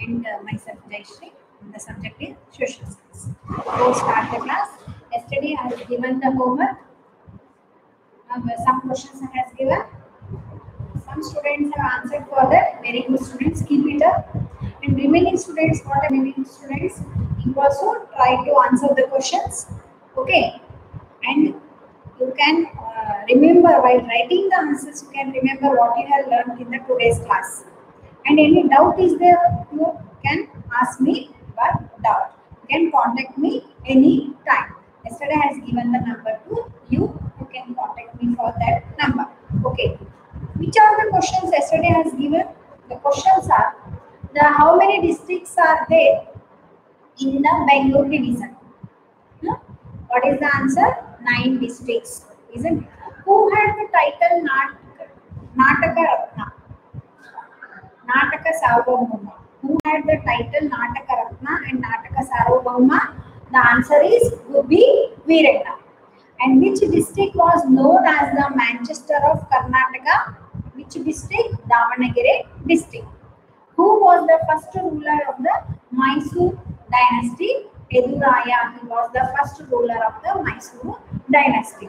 and uh, myself Jayashree. The subject is social skills. So start the class. Yesterday I have given the homework. Uh, some questions I has given. Some students have answered for that. Very good students, keep it up. And remaining students, what are remaining students? You also try to answer the questions. Okay. And you can uh, remember while writing the answers, you can remember what you have learned in the today's class. And any doubt is there, you can ask me but doubt. You can contact me any time. Yesterday has given the number to you. You can contact me for that number. Okay. Which are the questions yesterday has given? The questions are the how many districts are there in the Bangalore division? Hmm? What is the answer? Nine districts, isn't it? Who had the title Nat Nataka? Nataka Sarvabhauma. Who had the title Nataka Ratna and Nataka Sarvabhauma? The answer is would be Veerenda. And which district was known as the Manchester of Karnataka? Which district? Davanagere district. Who was the first ruler of the Mysore dynasty? Eduraya. He was the first ruler of the Mysore dynasty.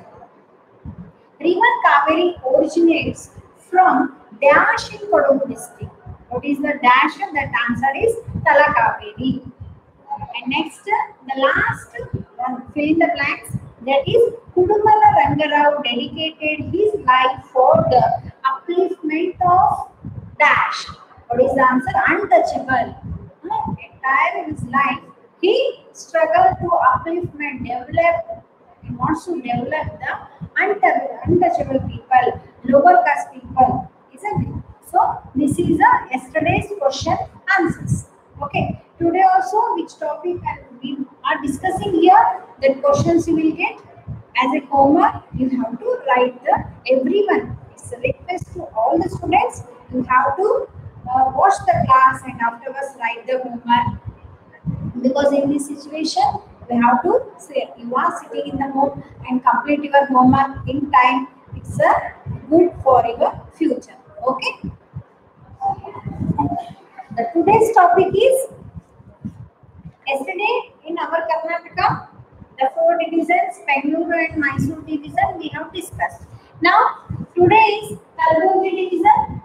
River Kaveri originates from Dash in Kodagu district. What is the dash? That answer is Talakaveri. And next, the last one, fill in the blanks. That is Kudumala Rangarao dedicated his life for the upliftment of dash. What is the answer? Untouchable. Uh, entire his life, he struggled to upliftment, develop. He wants to develop the untouchable people, lower caste people, isn't it? So this is a yesterday's question answers. Okay. Today also, which topic we are discussing here, the questions you will get as a homework. You have to write the everyone. It's a request to all the students. You have to uh, watch the class and afterwards write the homework. Because in this situation, we have to say you are sitting in the home and complete your homework in time. It's a good for your future. Okay. The today's topic is yesterday in our Karnataka, the four divisions, Bangalore and Mysore division, we have discussed. Now, today is Kalburgi division.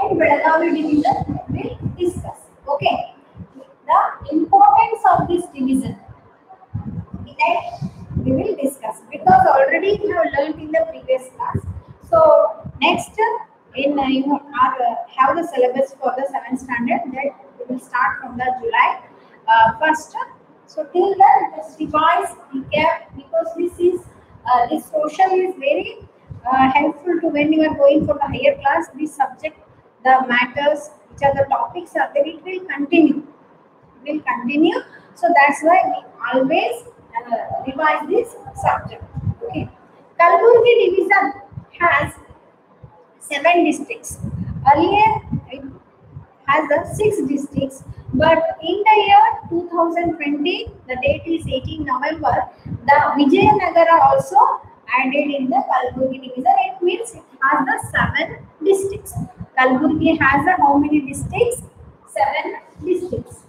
And Belagavi division we will discuss. Okay. The importance of this division that we will discuss because already we have learned in the previous class. So next in uh, you are uh, have the syllabus for the seventh standard that we will start from the July uh, first. So till then, just revise, recap because this is uh, this social is very uh, helpful to when you are going for the higher class. This subject, the matters, which are the topics are there, it will continue. It will continue. So that's why we always Uh, revise this subject. Okay. Kalburgi division has seven districts. Earlier it has the six districts, but in the year 2020, the date is 18 November, the Vijayanagara also added in the Kalburgi division. It means it has the seven districts. Kalburgi has the how many districts? Seven districts.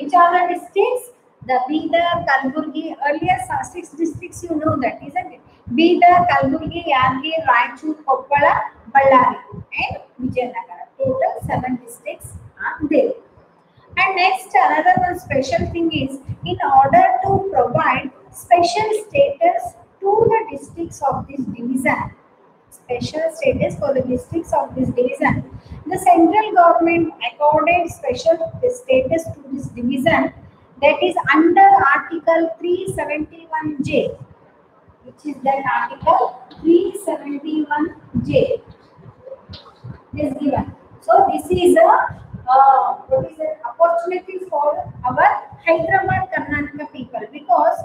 Which are the districts? The Bidar, Kalburgi, earlier six districts, you know that, isn't it? Bidar, Kalburgi, Yadgir, Raichur, Koppala, Ballari and Vijayanagara. Total seven districts are there. And next, another one special thing is, in order to provide special status to the districts of this division, special status for the districts of this division, the central government accorded special status to this division that is under Article 371J, which is that Article 371J is given. So this is a uh, what is an opportunity for our Hyderabad Karnataka people because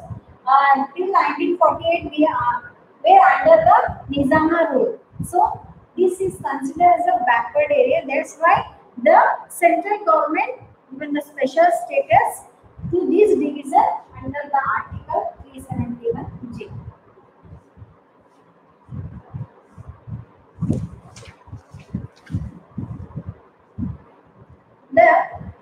uh, until 1948 we are were under the Nizama rule. So this is considered as a backward area. That's why the central government given the special status to this division under the Article 371J. The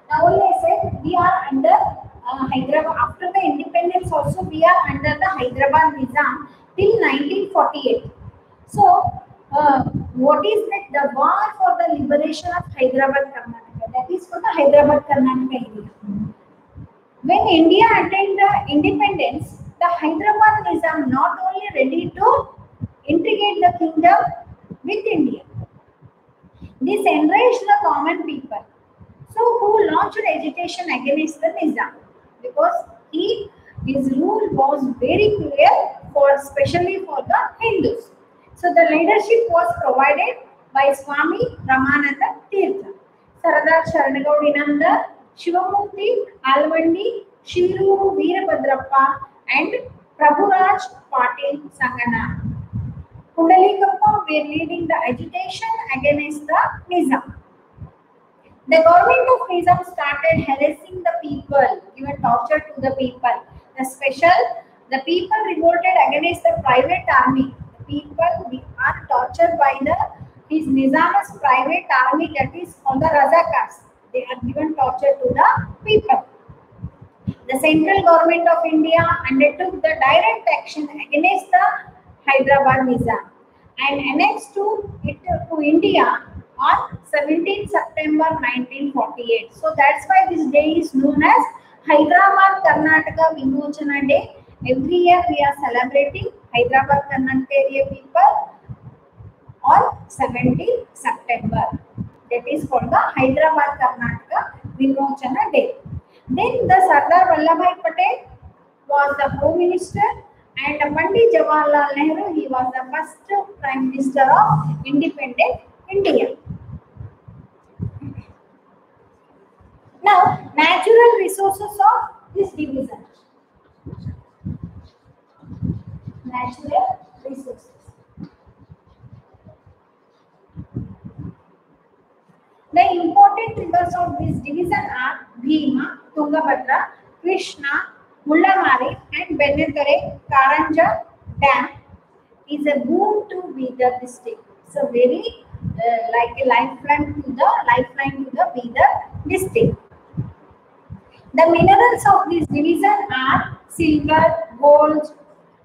now I said we are under uh, Hyderabad after the independence also we are under the Hyderabad Nizam till 1948. So uh, what is that the war for the liberation of Hyderabad Karnataka that is for the Hyderabad Karnataka area. When India attained the independence, the Hyderabad Nizam not only ready to integrate the kingdom with India. This enraged the common people so who launched agitation against the Nizam because he his rule was very clear for especially for the Hindus. So the leadership was provided by Swami Ramananda Tirtha, Sardar Sharanagaudiananda, Shivamukti Alvandi, Shiruru Veerabhadrappa and Prabhuraj Patil Sangana. Kundalikampa were leading the agitation against the Nizam. The government of Nizam started harassing the people, given torture to the people. The special, the people revolted against the private army. People we are tortured by the his Nizam's private army that is on the Razakars. They are given torture to the people. The central government of India undertook the direct action against the Hyderabad Nizam and annexed to it to India on 17 September 1948. So that's why this day is known as Hyderabad Karnataka Vimochana Day. Every year we are celebrating Hyderabad Karnataka people on 17 September. That is called the Hyderabad Karnataka Vimochana Day. Then the Sardar Vallabhai Patel was the Home Minister and Pandit Jawaharlal Nehru, he was the first Prime Minister of independent India. Now, natural resources of this division. Natural resources. The important rivers of this division are Bhima, Tungabhadra, Krishna, Mullamari and Benetare Karanja Dam is a boon to Bidar district. A very uh, like a lifeline to the lifeline to the Bidar district. The minerals of this division are silver, gold,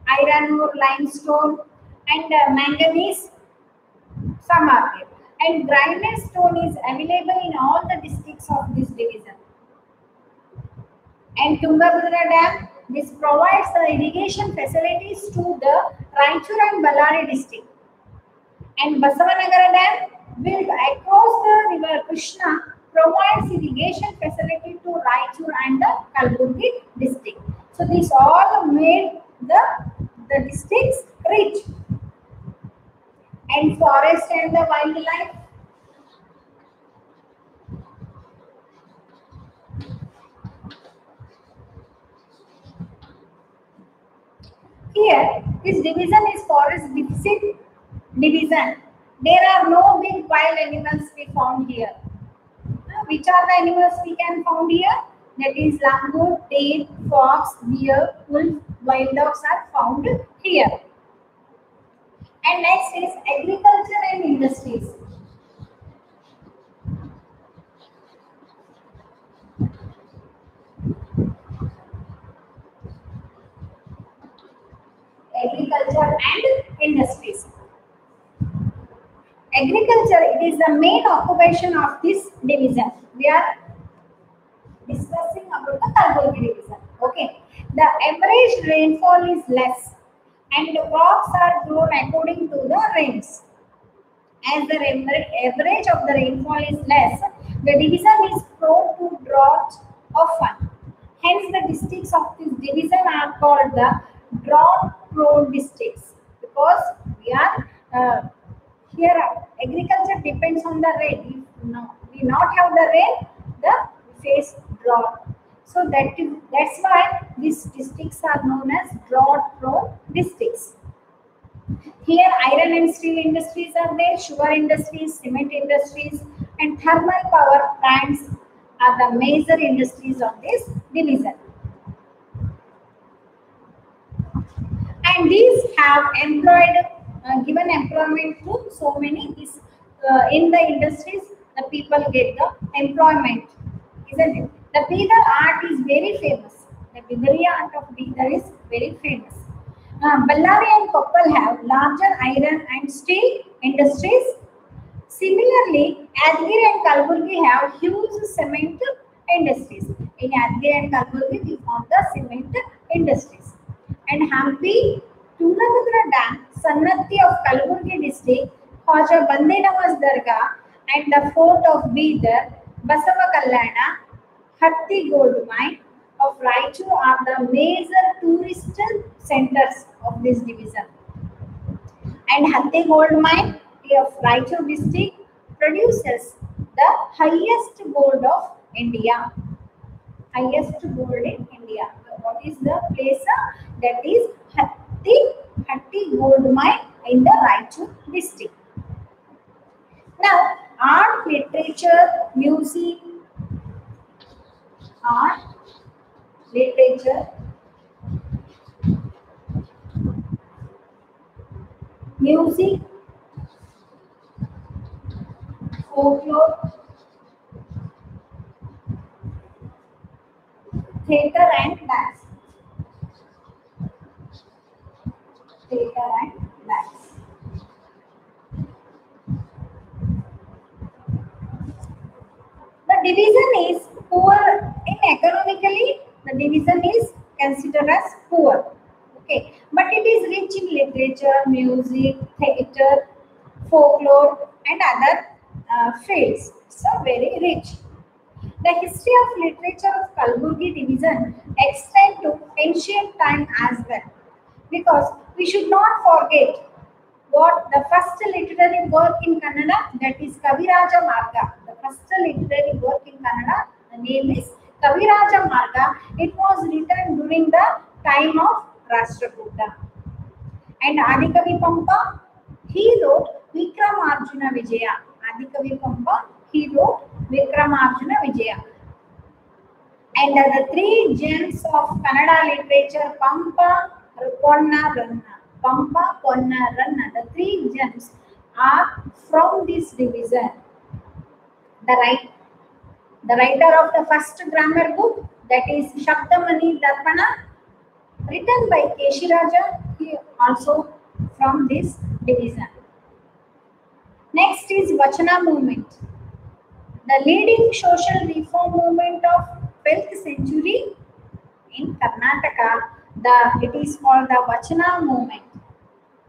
iron ore, limestone, and uh, manganese. Some are there. And grinded stone is available in all the districts of this division. And Tungabhadra Dam, this provides the irrigation facilities to the Raichur and Ballari district. And Basavasagara Dam, built across the river Krishna, provides irrigation facility to Raichur and the Kalburgi district. So these all made the, the districts rich. And forest and the wildlife. Here, this division is forest deficit division. There are no big wild animals we found here. Which are the animals we can found here? That is langur, deer, fox, deer, wolf, wild dogs are found And next is agriculture and industries. Agriculture and industries. Agriculture, it is the main occupation of this division. We are discussing about the Kalburgi division. Okay. The average rainfall is less and the crops are grown according to the rains. As the average of the rainfall is less, the division is prone to drought often. Hence, the districts of this division are called the drought-prone districts because we are uh, here. Agriculture depends on the rain. If no, we not have the rain, the face drought. So that is that's why these districts are known as drought-prone districts. Here, iron and steel industries are there, sugar industries, cement industries, and thermal power plants are the major industries of this division. And these have employed, uh, given employment to so many, is, uh, in the industries, the people get the employment, isn't it? The Bidar art is very famous. The Bidari art of Bidar is very famous. Uh, Ballari and Koppal have larger iron and steel industries. Similarly, Yadgir and Kalburgi have huge cement industries. In Yadgir and Kalburgi, we found the cement industries. And Hampi, Tungabhadra Dam, Sannati of Kalburgi district, Khaja Bande Nawaz Dargah, and the fort of Bidar, Basava Kalyana, Hatti Gold Mine of Raichur are the major tourist centers of this division. And Hatti Gold Mine of Raichur district produces the highest gold of India. Highest gold in India. What is the place? That is Hatti, Hatti Gold Mine in the Raichur district. Now, art, literature, music, art, literature, music, folklore, theatre and dance. Theatre and dance. The division is poor in economically, the division is considered as poor. Okay, but it is rich in literature, music, theatre, folklore, and other uh, fields. So very rich. The history of literature of Kalburgi division extend to ancient time as well, because we should not forget what the first literary work in Kannada that is Kaviraja Marga. The first literary work in Kannada, the name is Kaviraja Marga. It was written during the time of Rashtrakuta. And Adikavi Pampa, he wrote Vikramarjuna Vijaya. Adikavi Pampa, he wrote Vikramarjuna Vijaya. And the three gems of Kannada literature, Pampa, Ponna, Ranna. Pampa, Ponna, Ranna, the three gems are from this division. The, right, the writer of the first grammar book, that is Shabdamani Darpana, written by Keshiraja, he also from this division. Next is Vachana movement. The leading social reform movement of 12th century in Karnataka, the it is called the Vachana movement,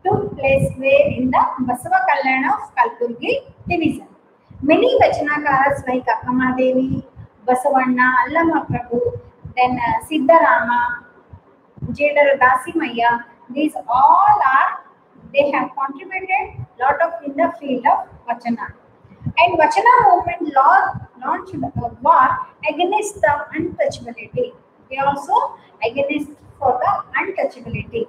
took place where in the Basava Kalyana of Kalburgi division. Many Vachanakaras like Akkamadevi, Basavanna, Allama Prabhu, then uh, Siddharama, Jedara Dasimaya, these all are, they have contributed lot of in the field of Vachana. And Vachana movement launched a war against the untouchability. They also against for the untouchability.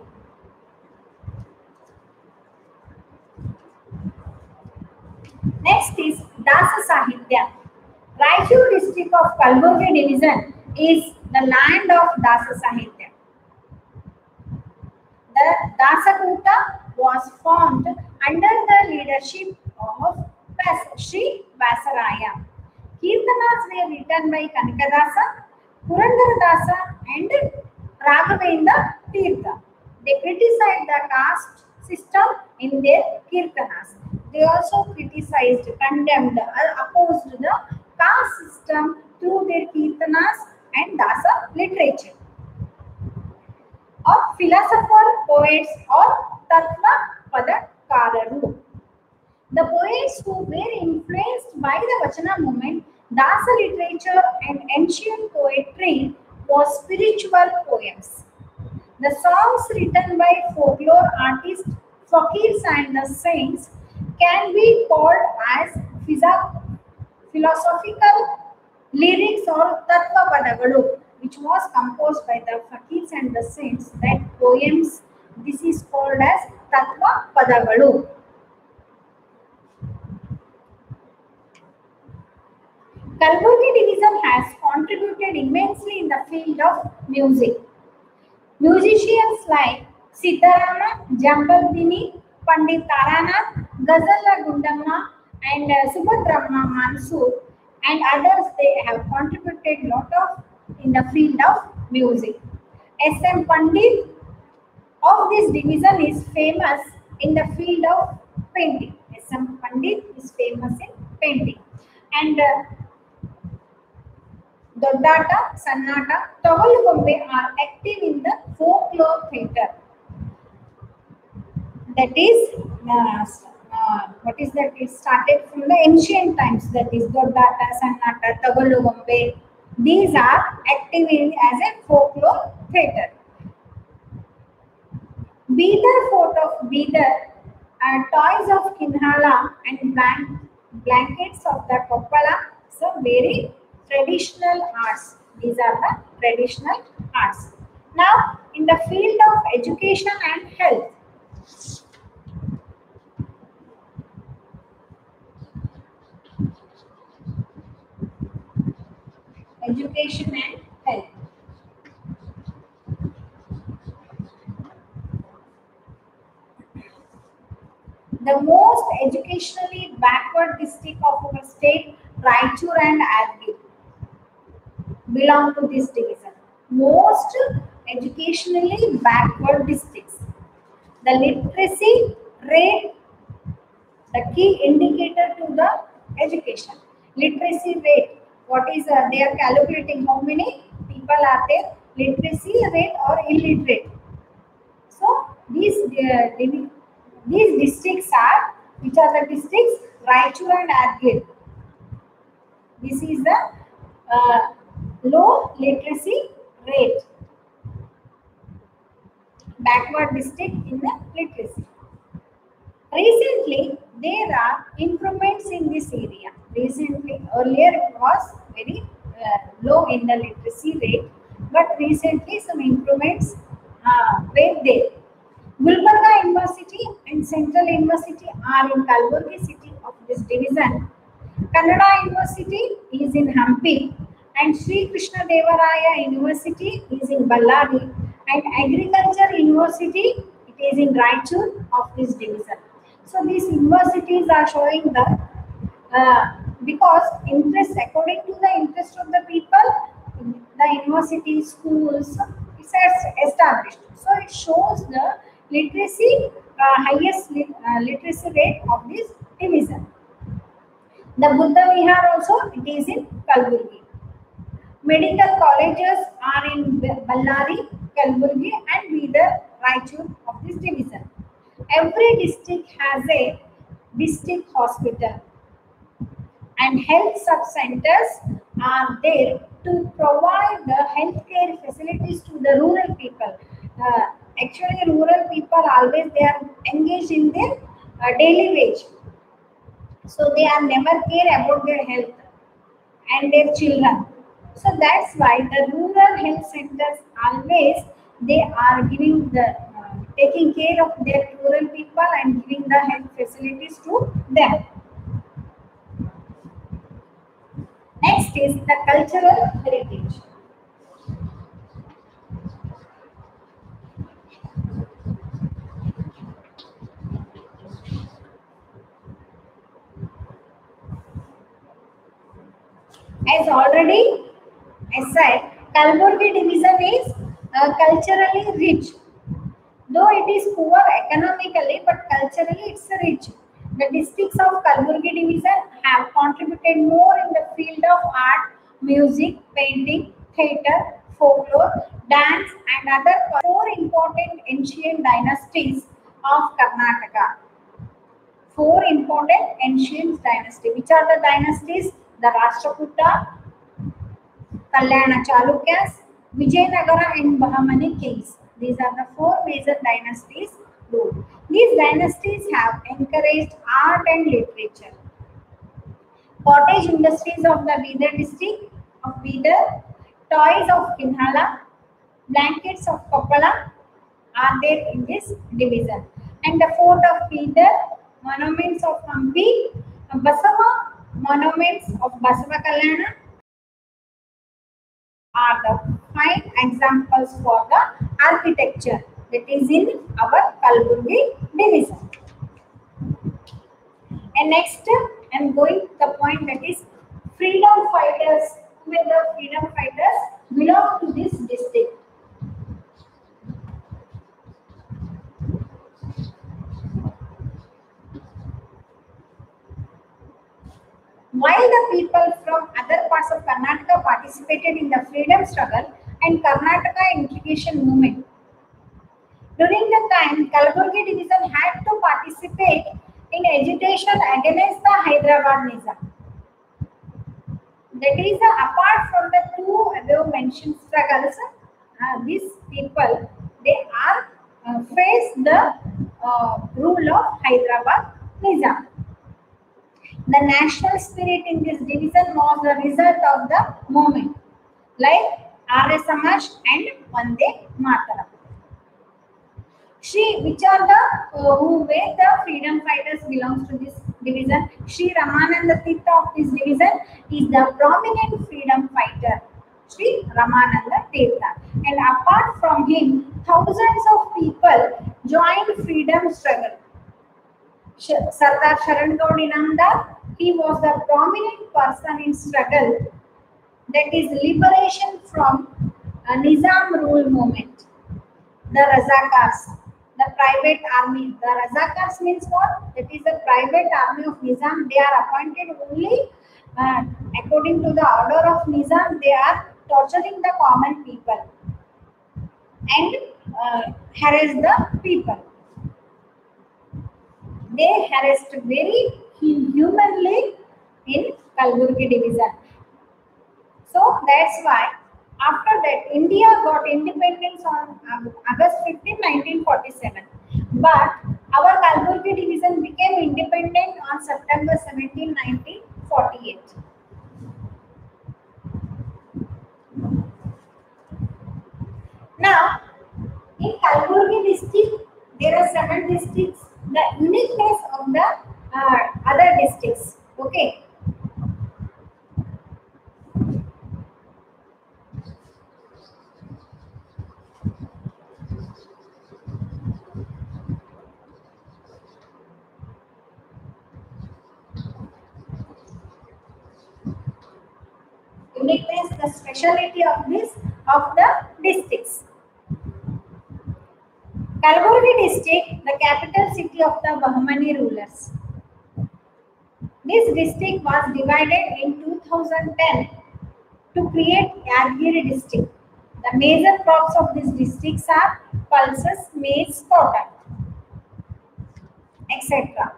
Next is Dasa Sahitya. Raichur district of Kalburgi division is the land of Dasa Sahitya. The Dasakuta was formed under the leadership of Sri Vyasaraya. Kirtanas were written by Kanakadasa, Purandaradasa and Raghavendra Tirtha. They criticized the caste system in their Kirtanas. They also criticized, condemned, or opposed the caste system through their Kirtanas and Dasa literature. Of philosopher, poets, or Tattva Padakararu. The poets who were influenced by the Vachana movement, Dasa literature, and ancient poetry was spiritual poems. The songs written by folklore artists, fakirs, and the saints can be called as philosophical lyrics or tattva padagalu, which was composed by the fakirs and the saints. That poems, this is called as tattva padagalu. Kalburgi division has contributed immensely in the field of music. Musicians like Sitarama, Jambaldini, Pandit Taranath, Ghazala Gundamma, and uh, Subhadramma Mansur, and others, they have contributed lot of in the field of music. S.M. Pandit of this division is famous in the field of painting. S.M. Pandit is famous in painting. And uh, Doddata, Sannata, Togalugombe are active in the folklore theatre. That is, uh, uh, what is that? It started from the ancient times. That is Doddata, Sannata, Togalugombe. These are active as a folklore theatre. Bidar fort of Bidar, uh, toys of Kinhala and blank, blankets of the Koppala. So very traditional arts. These are the traditional arts. Now, in the field of education and health, education and health. The most educationally backward district of our state, Raichur and Yadgir, belong to this division. Most educationally backward districts. The literacy rate, the key indicator to the education. Literacy rate, what is uh, they are calculating how many people are there, literacy rate or illiterate. So these uh, these districts are which are the districts Raichur and Yadgir. This is the uh, low literacy rate. Backward district in the literacy. Recently, there are improvements in this area. Recently, earlier it was very uh, low in the literacy rate, but recently some improvements uh, were there. Gulbarga University and Central University are in Kalburgi city of this division. Kannada University is in Hampi and Sri Krishna Devaraya University is in Ballari and Agriculture University it is in Raichur of this division. So these universities are showing the uh, because interest according to the interest of the people, the university schools is established. So it shows the literacy uh, highest lit, uh, literacy rate of this division. The Buddha Vihar also it is in Kalburgi. Medical colleges are in Ballari, Kalburgi and Bidar, Raichur of this division. Every district has a district hospital and health sub-centers are there to provide the healthcare facilities to the rural people. Uh, actually, rural people always they are engaged in their uh, daily wage, so they are never care about their health and their children. So that's why the rural health centers always they are giving the uh, taking care of their rural people and giving the health facilities to them. Next is the cultural heritage. As already I said, Kalburgi division is uh, culturally rich. Though it is poor economically, but culturally it's rich. The districts of Kalburgi division have contributed more in the field of art, music, painting, theatre, folklore, dance and other four important ancient dynasties of Karnataka. Four important ancient dynasties. Which are the dynasties? The Rashtrakuta, Kalyana Chalukyas, Vijayanagara and Bahamani kings. These are the four major dynasties These dynasties have encouraged art and literature. Cottage industries of the Bidar district of Bidar, toys of Kinhala, blankets of Kapala are there in this division. And the fort of Bidar, monuments of Hampi, Basava monuments of Basava Kalyana are the fine examples for the architecture that is in our Kalburgi division. And next, I am going the point that is freedom fighters. Are the freedom fighters belong to this district? While the people from other parts of Karnataka participated in the freedom struggle and Karnataka integration movement, during the time Kalaburgi division had to participate in agitation against the Hyderabad Nizam. That is, apart from the two above mentioned struggles, uh, these people they are uh, face the uh, rule of Hyderabad Nizam. The national spirit in this division was the result of the movement, like Arya Samaj and Vande Mataram. Shri, which are the uh, who were the freedom fighters belongs to this division? Shri Ramananda Tirtha of this division is the prominent freedom fighter. Shri Ramananda Tirtha. And apart from him, thousands of people joined freedom struggle. Sardar Sharan Gaudinanda, he was the prominent person in struggle that is liberation from uh, Nizam rule movement. The Razakars, the private army. The Razakars means what? That is the private army of Nizam. They are appointed only uh, according to the order of Nizam. They are torturing the common people and uh, harass the people. They harassed very inhumanly in Kalburgi division. So that's why after that India got independence on um, August 15, 1947. But our Kalburgi division became independent on September 17, 1948. Now, in Kalburgi district, there are seven districts. The uniqueness of the uh, other districts. Okay. Uniqueness, the speciality of this of the districts. Kalburgi district, the capital city of the Bahmani rulers. This district was divided in 2010 to create Yadgiri district. The major crops of these districts are pulses, maize, cotton, etc.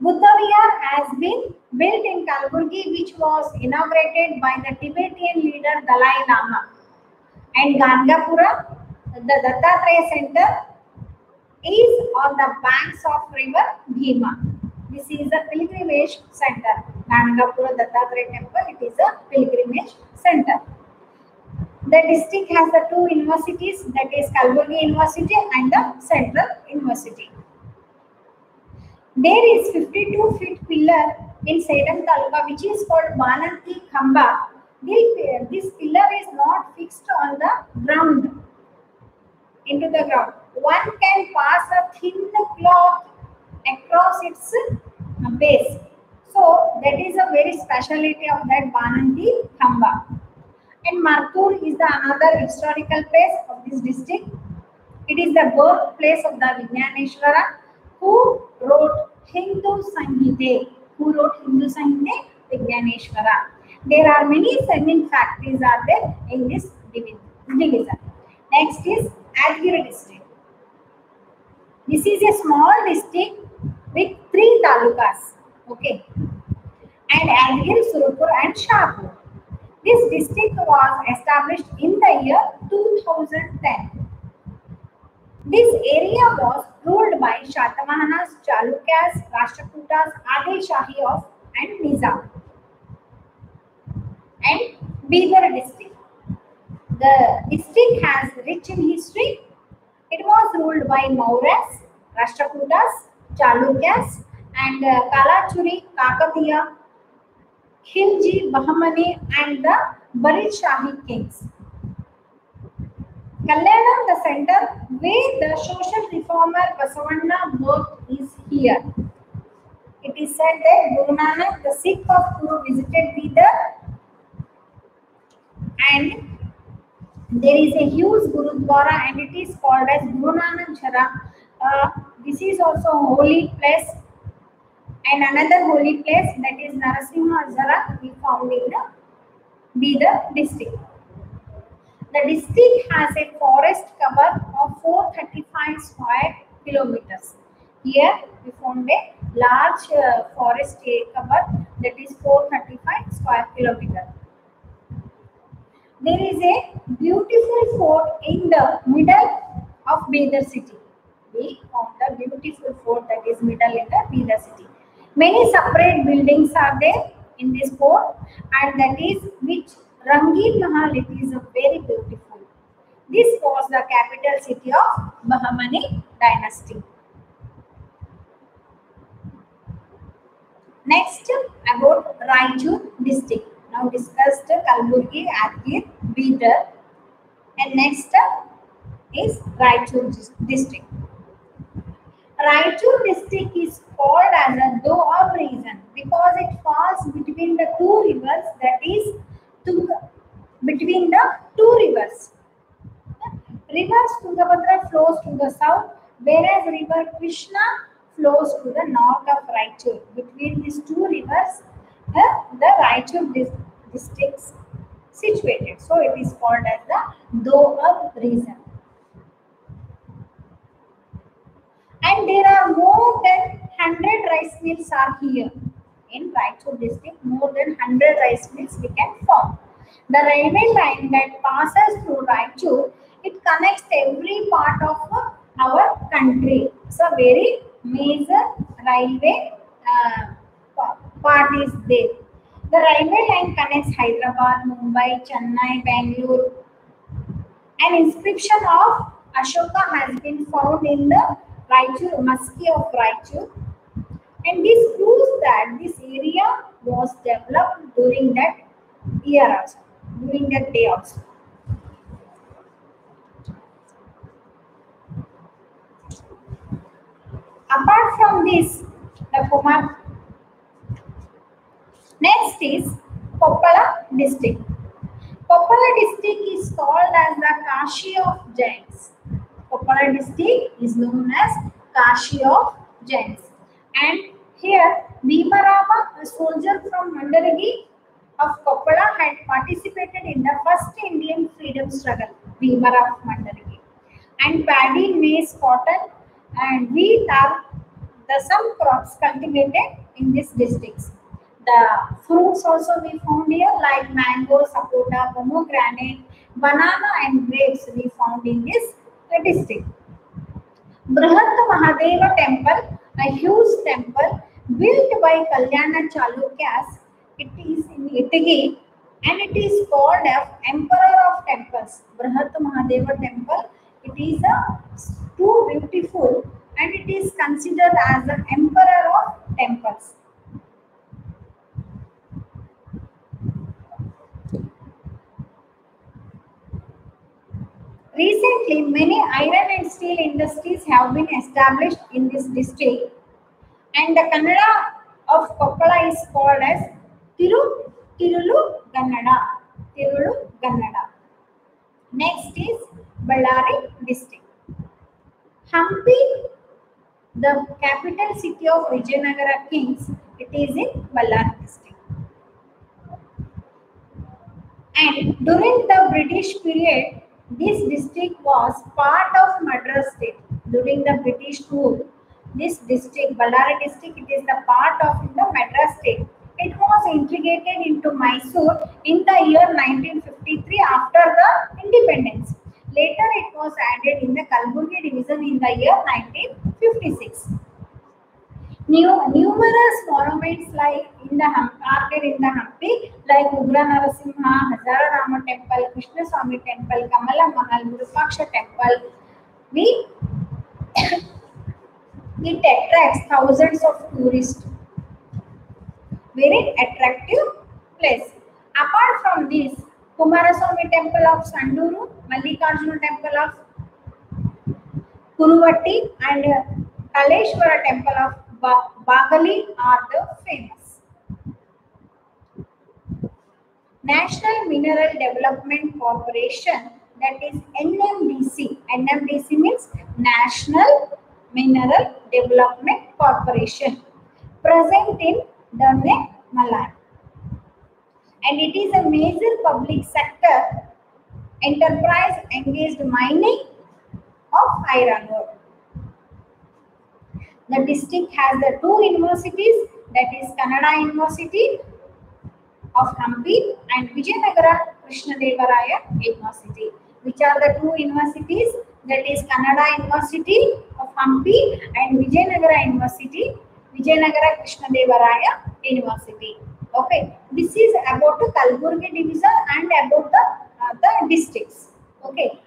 Buddha Vihar has been built in Kalburgi, which was inaugurated by the Tibetan leader Dalai Lama. And Gangapura, the Dattatreya Center, is on the banks of river Bhima. This is a pilgrimage center. Gangapura Dattatreya Temple, it is a pilgrimage center. The district has the two universities, that is Kalburgi University and the Central University. There is 52 feet pillar in Salem Taluka which is called Bananti Khamba. This, this pillar is not fixed on the ground, into the ground. One can pass a thin cloth across its uh, base. So that is a very speciality of that Bananti Khamba. And Martur is the another historical place of this district. It is the birthplace of the Vijnaneshwara who wrote Hindu Sanghite. Who wrote Hindu Sanghite? Vijnaneshwara. There are many cement factories are there in this division. Next is Adgir district. This is a small district with three talukas. Okay. And Adgir, Surupur and Shahpur. This district was established in the year 2010. This area was ruled by Shatavahanas, Chalukyas, Rashtrakutas, Adil Shahi of and Nizam. And Bidar district. The district has rich in history. It was ruled by Mauryas, Rashtrakutas, Chalukyas and uh, Kalachuri, Kakatiya, Khilji, Bahmani, and the Barid Shahi kings. Kalyana, the center where the social reformer Basavanna worked, is here. It is said that Guru Nanak, the Sikh of Guru, visited Bidar and there is a huge Gurudwara and it is called as Guru Nanak Jhara. Uh, this is also a holy place and another holy place that is Narasimha Jhara we found in the Bidar district. The district has a forest cover of 435 square kilometers. Here we found a large uh, forest cover that is 435 square kilometers. There is a beautiful fort in the middle of Bidar city. We found the beautiful fort that is middle in the Bidar city. Many separate buildings are there in this fort and that is which Rangin Mahal a very beautiful. This was the capital city of Bahmani dynasty. Next about Raichur district. Now discussed Kalburgi, Yadgir, Bidar and next is Raichur district. Raichur district is called as a do of reason because it falls between the two rivers that is Between the two rivers. Rivers Tungabhadra flows to the south whereas river Krishna flows to the north of Raichur. Between these two rivers uh, the Raichur dis districts situated. So it is called as the do of reason. and there are more than 100 rice mills are here in Raichur district more than 100 rice mills we can form the railway line that passes through Raichur it connects every part of our country a very major railway uh, part is there the railway line connects Hyderabad, Mumbai, Chennai, Bangalore. An inscription of Ashoka has been found in the Raichur, Maski of Raichur. And this proves that this area was developed during that year also, during that day also. Apart from this, the. Next is Koppala district. Koppala district is called as the Kashi of Jains. Koppala district is known as Kashi of Jains. And here, Bhimarama, a soldier from Mandaragi of Koppala, had participated in the first Indian freedom struggle, Bhimara Mandaragi. And paddy, maize, cotton, and wheat are the some crops cultivated in these districts. The fruits also we found here like mango, sapota, pomegranate, banana and grapes we found in this district. Brihat Mahadeva temple, a huge temple built by Kalyana Chalukyas. It is in Itagi and it is called as Emperor of Temples. Brihat Mahadeva temple. It is a too beautiful and it is considered as the Emperor of Temples. Recently, many iron and steel industries have been established in this district and the Kannada of Koppala is called as Tiru Tirulu Kannada. Tirulu Kannada. Next is Ballari district. Hampi, the capital city of Vijayanagara kings, it is in Ballari district. And during the British period, this district was part of Madras state. During the British rule, this district, Ballari district, it is the part of the Madras state. It was integrated into Mysore in the year 1953 after the independence. Later, it was added in the Kalburgi division in the year 1956. Numerous monuments like in the are there in the Hampi, like Ugra Narasimha, Hazara Rama Temple, Krishna Swami Temple, Kamala Mahal, Virupaksha Temple. We It attracts thousands of tourists. Very attractive place. Apart from this, Kumaraswamy temple of Sanduru, Mallikarjuna temple of Kuruvatti and Kaleshwara temple of ba- Bagali are the famous. National Mineral Development Corporation, that is NMDC. NMDC means National Mineral Development Corporation, present in Dhanne, Malad. And it is a major public sector enterprise engaged mining of iron ore. The district has the two universities, that is Kannada University of Hampi and Vijayanagara Krishnadevaraya University. Which are the two universities? That is Kannada University of Hampi and Vijayanagara University, Vijayanagara Krishnadevaraya University. Okay, this is about the Kalburgi division and about the, uh, the districts. Okay.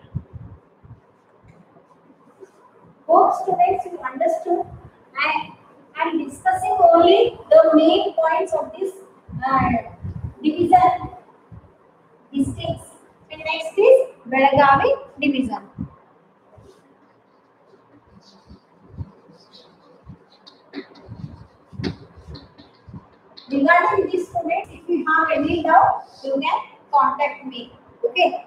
Hope students you understood. I am discussing only the main points of this uh, division districts. And next is Belagavi division. Regarding this students, if you have any doubt, you can contact me. Okay.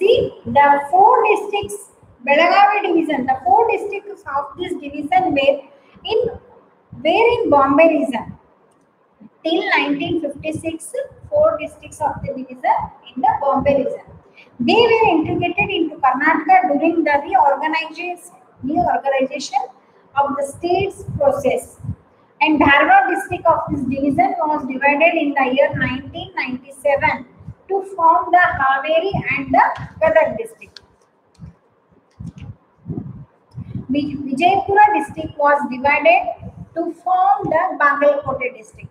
See, the four districts, Belagavi division, the four districts of this division were in were in Bombay region. Till 1956, four districts of the division in the Bombay region. They were integrated into Karnataka during the reorganization, reorganization of the state's process. And Dharwad district of this division was divided in the year 1997 to form the Haveri and the Gadag district. Vij- Vijaypura district was divided to form the Bagalkote district.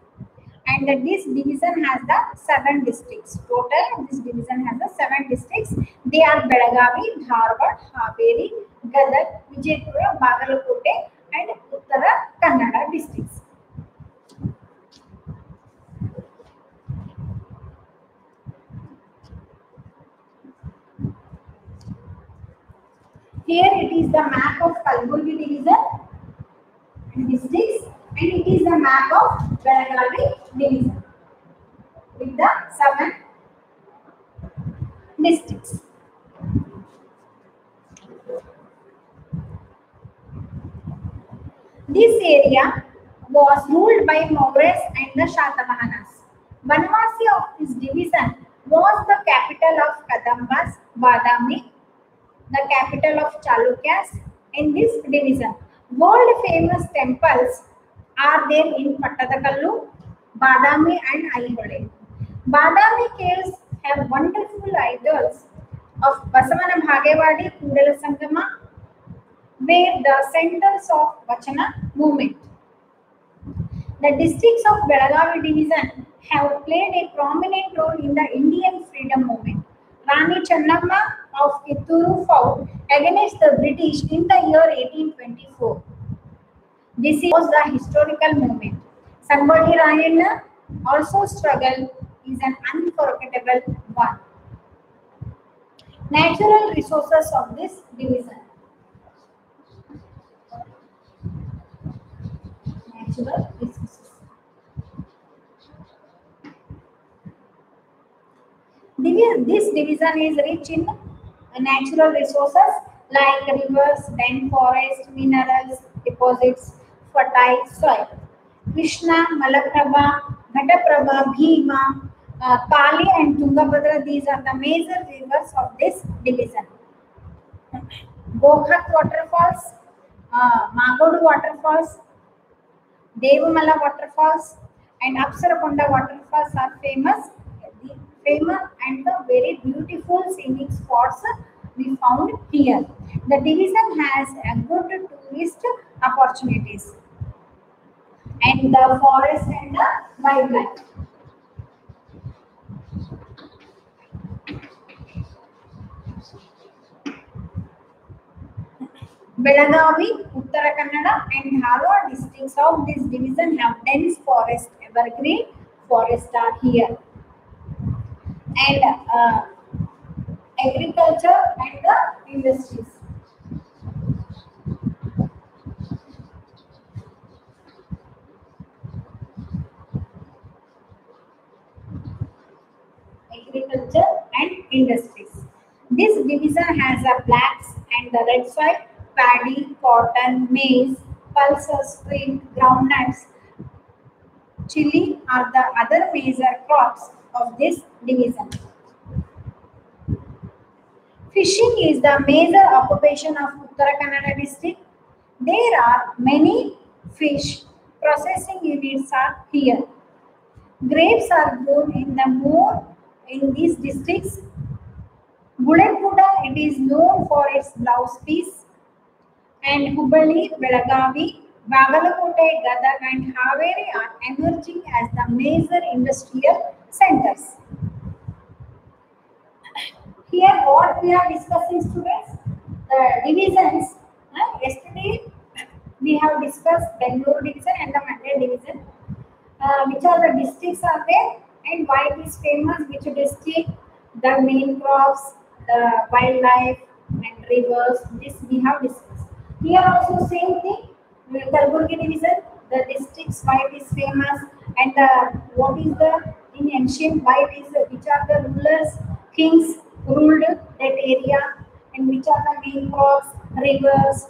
And this division has the seven districts. Total, this division has the seven districts. They are Belagavi, Dharwad, Haveri, Gadag, Vijaypura, Bagalkote, and Uttara Kannada districts. Here it is the map of Kalburgi division and districts and it is the map of Belagavi division with the seven districts. This area was ruled by Maurya's and the Shatavahanas. Banvasi of this division was the capital of Kadambas, Badami, the capital of Chalukyas in this division. World famous temples are there in Pattadakallu, Badami and Aihole. Badami caves have wonderful idols of Basavana Bagewadi Kudala Sangama where the centers of Vachana movement. The districts of Belagavi division have played a prominent role in the Indian freedom movement. Rani Channamma of Kitturu fought against the British in the year 1824. This was the historical moment. Rayanna also struggle is an unforgettable one. Natural resources of this division. Natural resources. This division is rich in natural resources like rivers, dense forest, minerals, deposits, fertile soil. Krishna, Malaprabha, Ghataprabha, Bhima, uh, Kali and Tungabhadra, these are the major rivers of this division. Gokak waterfalls, uh, Magodu waterfalls, Devamala waterfalls and Apsarakonda waterfalls are famous famous and the very beautiful scenic spots we found here. The division has a good tourist opportunities and the forest and the wildlife. Belagavi, Uttara Kannada and Dharwad districts of this division have dense forest. Evergreen forests are here. And uh, agriculture and the industries. Agriculture and industries. This division has a blacks and the red soil, paddy, cotton, maize, pulses, wheat, groundnuts, chili are the other major crops of this division. Fishing is the major occupation of Uttara Kannada district. There are many fish processing units are here. Grapes are grown in the more in these districts. Guledagudda, it is known for its blouse piece. And Hubballi, Belagavi, Bagalakote, Gadag and Haveri are emerging as the major industrial centers. Here what we are discussing students, the divisions. Uh, yesterday we have discussed Bangalore division and the Mandya division. Uh, which are the districts are there and why it is famous, which district, the main crops, the wildlife and rivers, this we have discussed. Here also same thing, Kalburgi division, the districts, why it is famous and uh, what is the, in ancient, it is, which are the rulers, kings ruled that area and which are the main crops, rivers,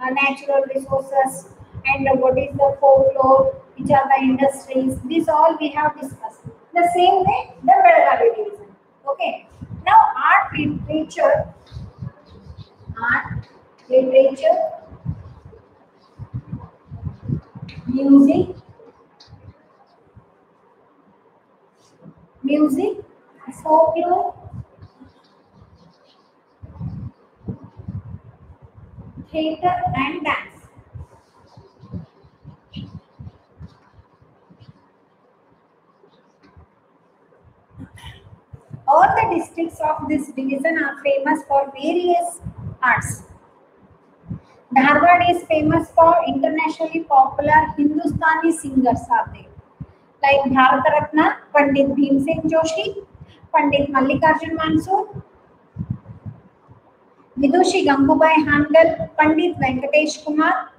uh, natural resources and uh, what is the folklore, which are the industries, This all we have discussed. The same way, the Belagavi division. Okay. Now, art literature, art literature, music, music, folklore, theater and dance. All the districts of this division are famous for various arts. Dharwad is famous for internationally popular Hindustani singers are there. Like Bharat Ratna, Pandit Bhimsen Joshi, Pandit Mallikarjun Mansoor, Vidushi Gangubai Handal, Pandit Venkatesh Kumar,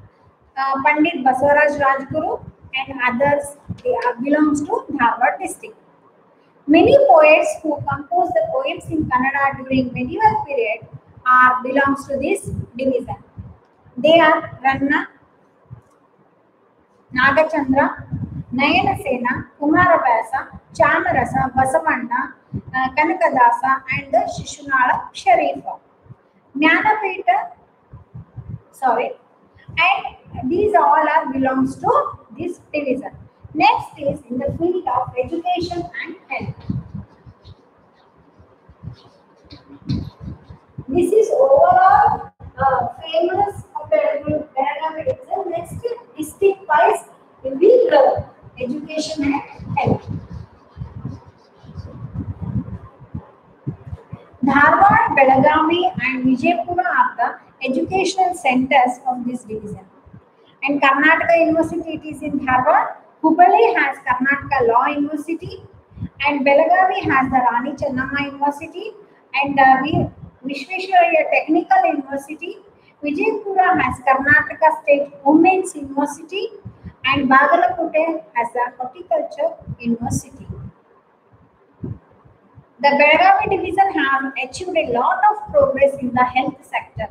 uh, Pandit Basavaraj Rajguru and others they are, belongs to Dharwad district. Many poets who composed the poems in Kannada during medieval period are belongs to this division. They are Ranna, Nagachandra, Nayanasena, Kumaravyasa, Chamarasa, Basavanna, uh, Kanakadasa and the Shishunala Sharifa. Jnanapita, sorry, and these all are belongs to this division. Next is in the field of education and health. This is overall uh, famous division. Next district wise we go Dharwad, Belagavi and Vijaypura are the educational centers of this division. And Karnataka University it is in Dharwad. Hubballi has Karnataka Law University and Belagavi has the Rani Chennamma University and uh, we, Vishveshwaraya Technical University. Vijaypura has Karnataka State Women's University and Bagalakote has the Horticulture University. The Belagavi division has achieved a lot of progress in the health sector.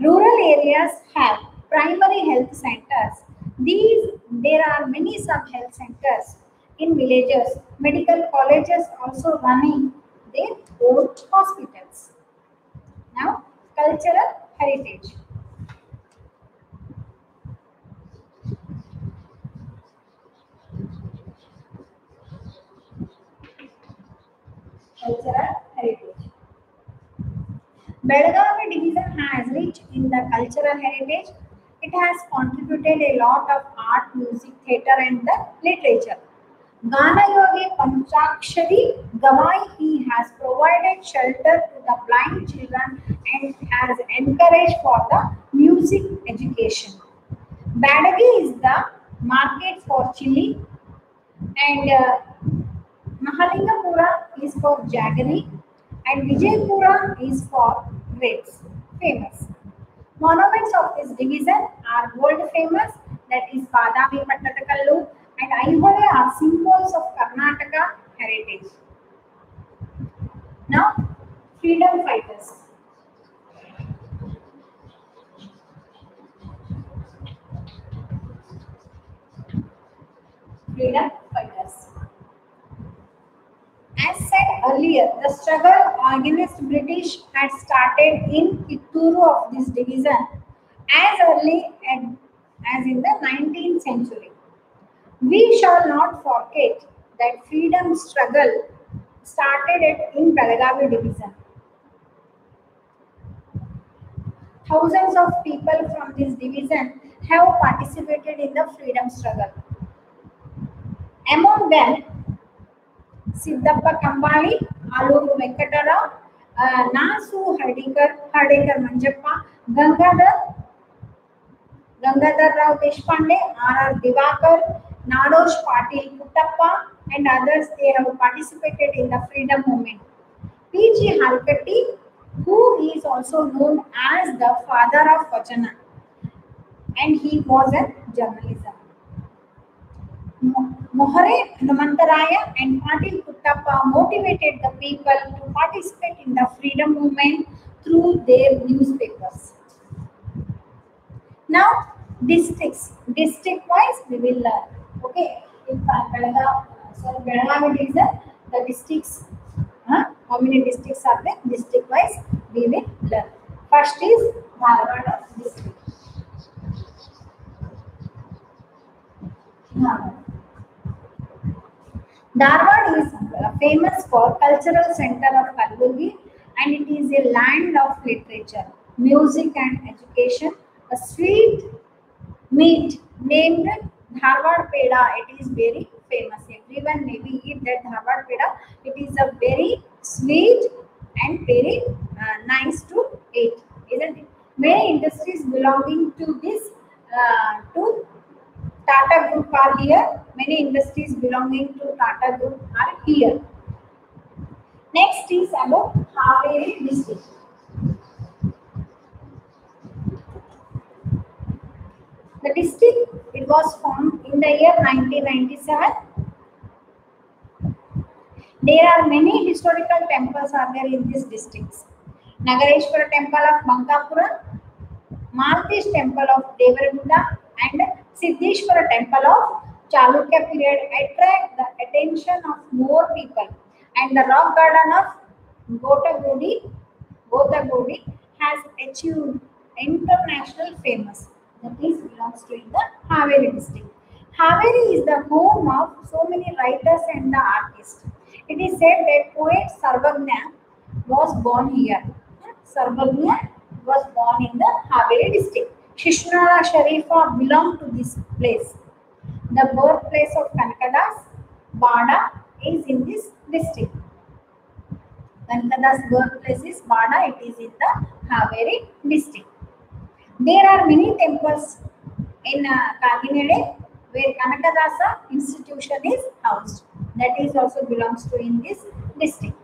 Rural areas have primary health centers. These there are many sub health centers in villages. Medical colleges also running their own hospitals. Now, cultural heritage. Cultural heritage. Belagavi division has rich in the cultural heritage. It has contributed a lot of art, music, theatre and the literature. Gana Yogi Panchakshari Gawai, he has provided shelter to the blind children and has encouraged for the music education. Byadagi is the market for chili and uh, Mahalingapura is for jaggery and Vijaypura is for grapes, famous. Monuments of this division are world famous, that is Badami Pattadakallu and Aihole are symbols of Karnataka heritage. Now, freedom fighters. Freedom fighters. As said earlier, the struggle against British had started in Kitturu of this division as early as in the 19th century. We shall not forget that freedom struggle started at in Belagavi division. Thousands of people from this division have participated in the freedom struggle. Among them, Siddhappa Kambali, Aluru Venkatara, uh, Nasu Hardikar, Hardikar Manjappa, Gangadhar, Gangadhar Rao Deshpande, R.R. Divakar, Nadoja Patil Puttappa, and others, they have participated in the freedom movement. P.G. Halkatti, who is also known as the father of Vachana, and he was a journalism. Mohare Hanumantaraya and Patil Puttappa motivated the people to participate in the freedom movement through their newspapers. Now, districts. District wise, we will learn. Okay, in Belagavi, so Belagavi division, the districts. Huh? How many districts are there? District wise, we will learn. First is Dharwad district. Dharwad. Dharwad is famous for cultural center of Kalburgi and it is a land of literature, music and education. A sweet meat named Dharwad Peda. It is very famous. Everyone maybe eat that Dharwad Peda. It is a very sweet and very uh, nice to eat, isn't it? Many industries belonging to this uh, to Tata Group are here. Many industries belonging to Tata Group are here. Next is about Haveri district. The district it was formed in the year 1997. There are many historical temples are there in these districts. Nagareshwara temple of Bankapura, Maltish temple of Devaraguda and Siddheshwara temple of Chalukya period attract the attention of more people and the rock garden of Gotagodi, Gotagodi has achieved international famous. That is belongs to the Haveri district. Haveri is the home of so many writers and the artists. It is said that poet Sarvagnya was born here. Sarvagnya was born in the Haveri district. Shishnala Sharifa belonged to this place. The birthplace of Kanakadas, Bada, is in this district. Kanakadas' birthplace is Bada, it is in the Haveri district. There are many temples in uh, where Kanakadasa institution is housed. That is also belongs to in this district.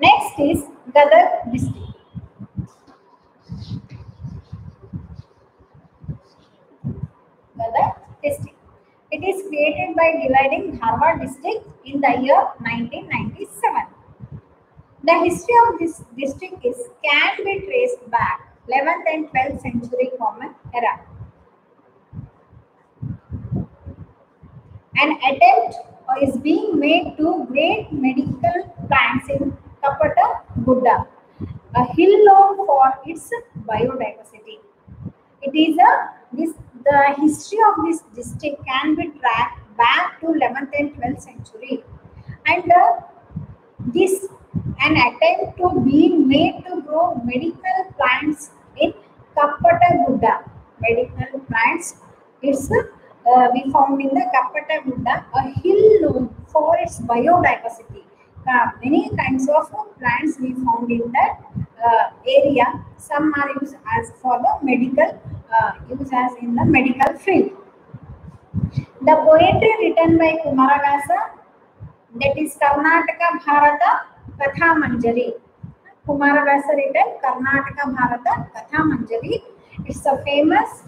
Next is Gadag district. Gadag district. It is created by dividing Dharwad district in the year 1997. The history of this district is can be traced back 11th and 12th century common era. An attempt is being made to great medical plants in Kapata Gudda, a hill known for its biodiversity. It is a this the history of this district can be tracked back to 11th and 12th century, and uh, this an attempt to be made to grow medical plants in Kapata Gudda. Medical plants, it's uh, we found in the Kapata Gudda, a hill known for its biodiversity. uh, many kinds of plants we found in that area. Some are used as for the medical uh, use as in the medical field. The poetry written by Kumaragasa that is Karnataka Bharata Katha Manjari. Kumaragasa written Karnataka Bharata Katha Manjari. It's a famous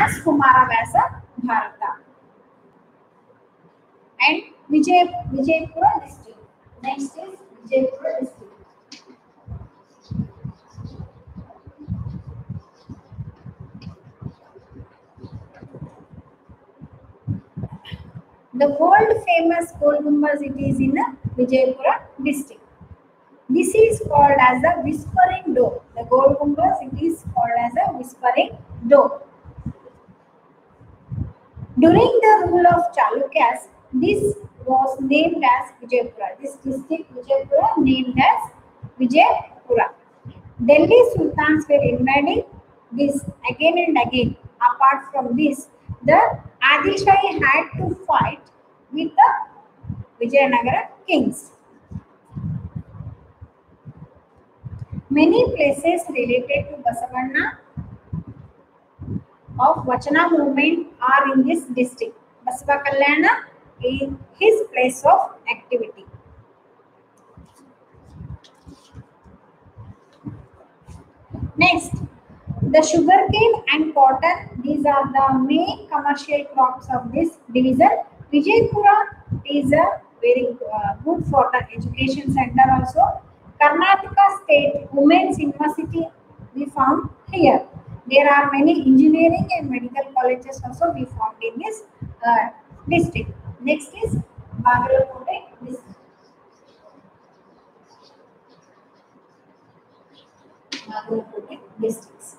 as Kumaragasa Bharata. And Vijay, Vijaypura district. Next is Vijaypura district. The world famous Gol Gumbaz it is in Vijaypura district. This is called as a whispering door. The Gol Gumbaz it is called as a whispering door. During the rule of Chalukyas, this was named as Vijaypura. This district Vijaypura named as Vijaypura. Delhi sultans were invading this again and again. Apart from this, the Adil Shahi had to fight with the Vijayanagara kings. Many places related to Basavanna of Vachana movement are in this district. Basava Kalyana is his place of activity. Next, the sugarcane and cotton, these are the main commercial crops of this division. Vijaypura is a very uh, good for the education center also. Karnataka State Women's University we found here. There are many engineering and medical colleges also we found in this uh, district. Next is Bagalkote district. Districts.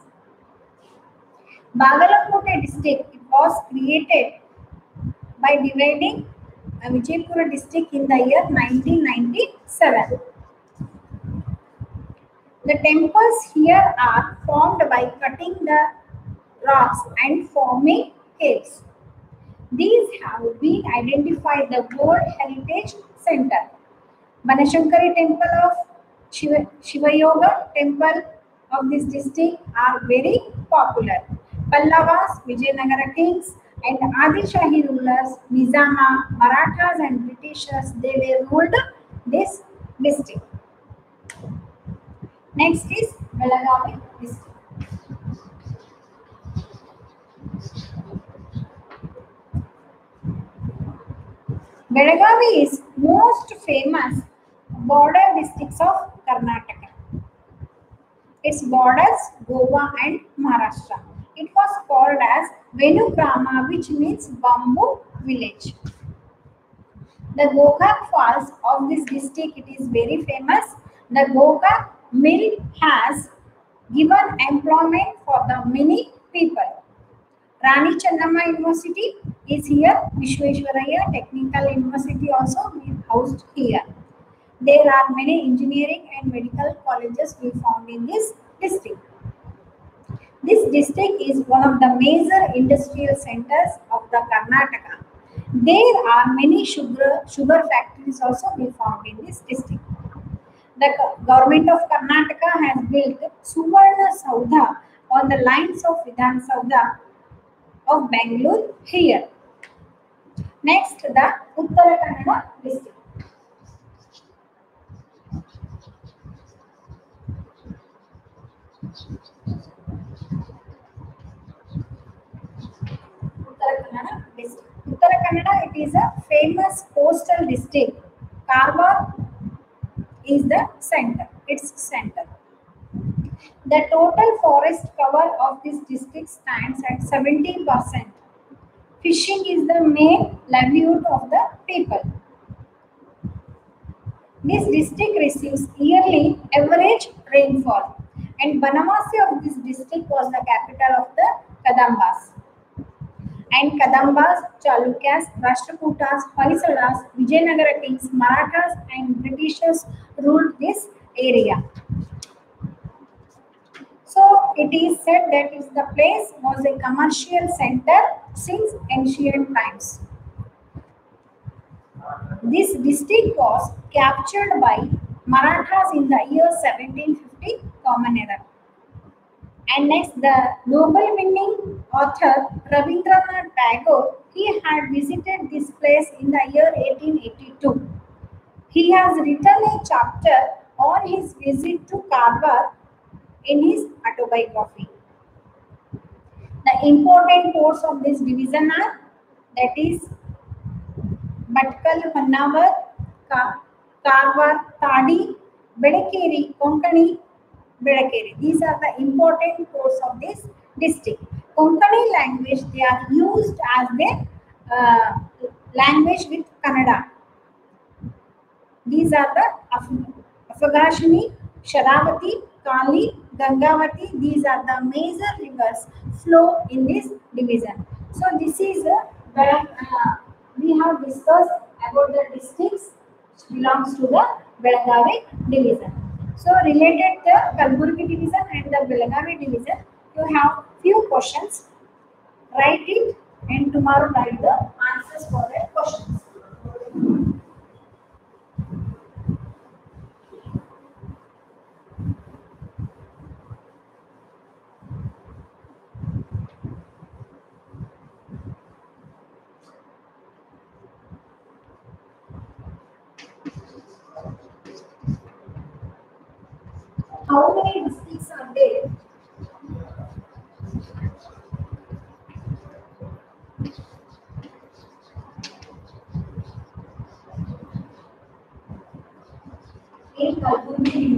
Bagalkote district it was created by dividing Vijaypura district in the year 1997. The temples here are formed by cutting the rocks and forming caves. These have been identified the World Heritage Center. Banashankari temple of Shiva, Shiva Yoga temple of this district are very popular. Pallavas, Vijayanagara kings and Adil Shahi rulers, Nizama, Marathas and Britishers, they were ruled this district. Next is Belagavi district. Belagavi is most famous border districts of Karnataka. Its borders Goa and Maharashtra. It was called as Venugrama, which means bamboo village. The Gokak Falls of this district it is very famous. The Gokak mill has given employment for the many people. Rani Channamma University is here. Visvesvaraya Technical University also is housed here. There are many engineering and medical colleges we found in this district. This district is one of the major industrial centers of the Karnataka. There are many sugar, sugar factories also found in this district. The government of Karnataka has built Suvarna Saudha on the lines of Vidhan Saudha of Bangalore here. Next, the Uttara Kannada district. Uttara Kannada district. Uttara Kannada, it is a famous coastal district. Karwar is the center, its center. The total forest cover of this district stands at 70%. Fishing is the main livelihood of the people. This district receives yearly average rainfall and Banavasi of this district was the capital of the Kadambas. And Kadambas, Chalukyas, Rashtrakutas, Hoysalas, Vijayanagara kings, Marathas and Britishers ruled this area. So it is said that is the place was a commercial center since ancient times. this district was captured by Marathas in the year 1750, common era. And next, the Nobel winning author Rabindranath Tagore, he had visited this place in the year 1882. He has written a chapter on his visit to Karwar in his autobiography. The important ports of this division are that is Bhatkal, Honnavar, Ka- Karwar, Tadi, Bedakeri, Konkani, Bedakeri. These are the important ports of this district. Konkani language, they are used as the uh, language with Kannada. These are the Af- Afghani, Sharavati, Kali, Gangavali. These are the major rivers flow in this division. So this is uh, the uh, we have discussed about the districts belongs to the Belagavi division. So related the Kalburgi division and the Belagavi division, you have few questions. Write it and tomorrow write the answers for the questions. How many districts are there? In Kalburgi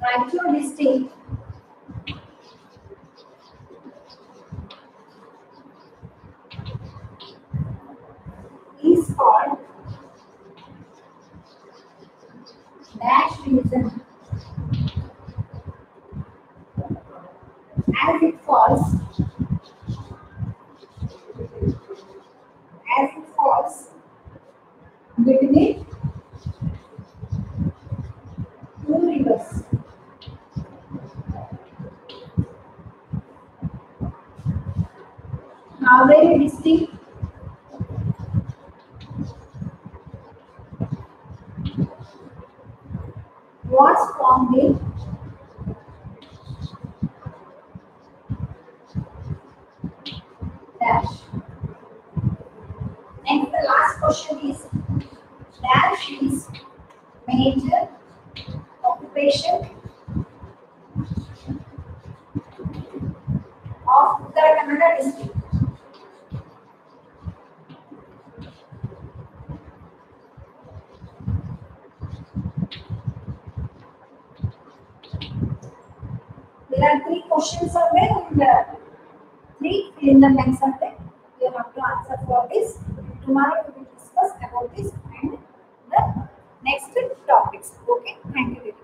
Raichur district. Is called Dash Division. as it falls as it falls between two rivers. Haveri district was formed in dash. Next, the last question is dash is major occupation of Uttara Kannada district. There are three questions are there in the three fill in the next there. You have to answer for this. Tomorrow we will discuss about this and the next topics. Okay, thank you.